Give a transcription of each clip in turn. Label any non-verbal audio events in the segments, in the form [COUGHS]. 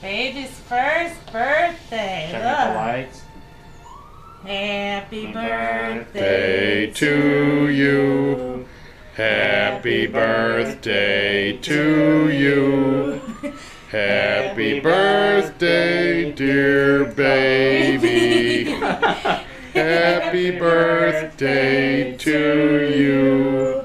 Baby's first birthday. Check out the Look. lights. Happy Happy birthday Day to you. Happy birthday to you. Happy birthday, dear baby. Happy birthday to you.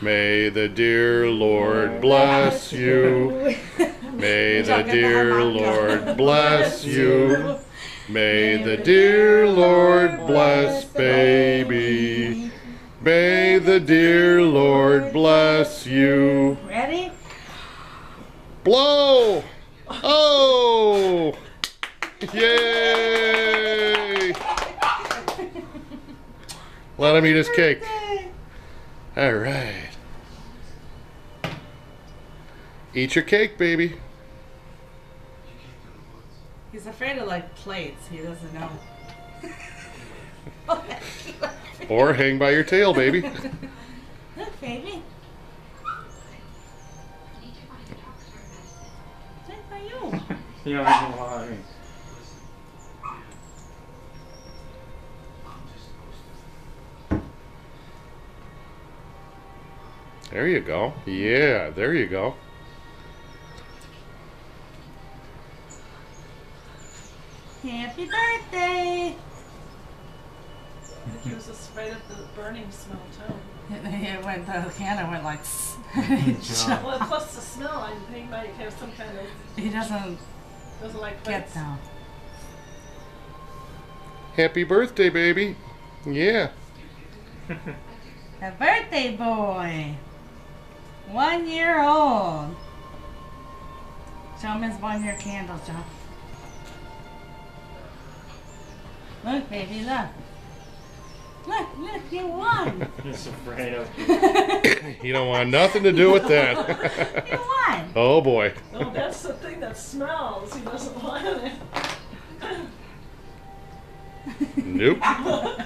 May the dear Lord bless you. [LAUGHS] May [LAUGHS] the dear Lord bless you. May the dear Lord bless baby. May the dear Lord bless you. Ready? Blow! [LAUGHS] Oh! Yay! [LAUGHS] Let him eat his cake. All right. Eat your cake, baby. He's afraid of like plates. He doesn't know. [LAUGHS] [LAUGHS] Or hang by your tail, baby. Look, [LAUGHS] baby. Look by you. You don't even know what I mean. There you go. Yeah, there you go. Happy birthday. He was afraid of the burning smell too. [LAUGHS] It went, the candle went like. [LAUGHS] Well, plus the smell, I think he might have some kind of he doesn't doesn't like get down. Happy birthday, baby. Yeah. A birthday boy. One year old. Show him his one year candle, Joe. Look, baby, look. Look, look, you won. [LAUGHS] He's afraid of. You [COUGHS] don't want nothing to do with that. [LAUGHS] you won. oh boy. Oh, that's the thing that smells. He doesn't want it. Nope. [LAUGHS]